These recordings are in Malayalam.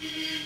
Yeah.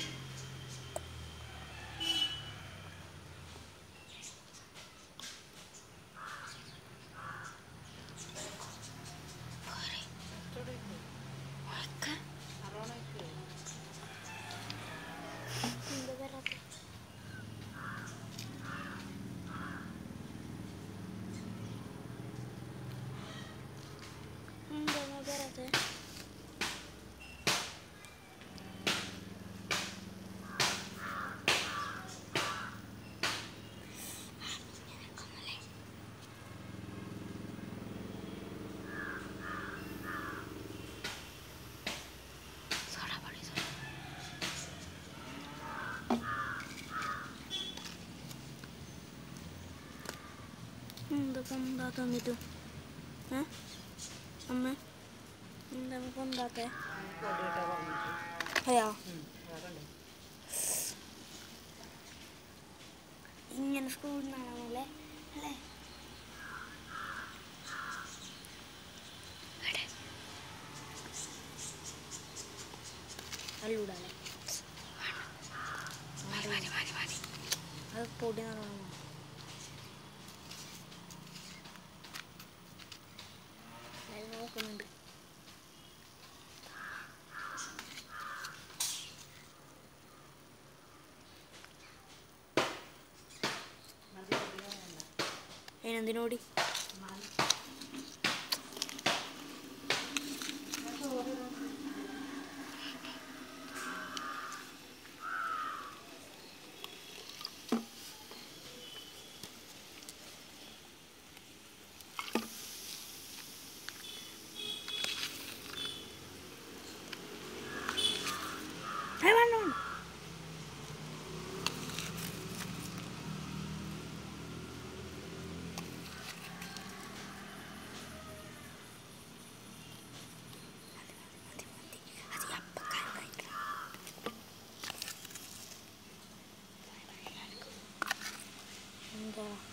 പൊന്താത്ത എന്നിട്ടും ഏ? അമ്മ എന്താ പറഞ്ഞിട്ട് അയ്യാ ഇങ്ങനെ സ്കൂളിൽ നിന്നാണല്ലേ അല്ലേ? അല്ലൂടാല്ലേ അത് പൊടി നല്ലോണം നോക്കുന്നുണ്ട്. അതിനെന്തിനോടി? 감사합니다.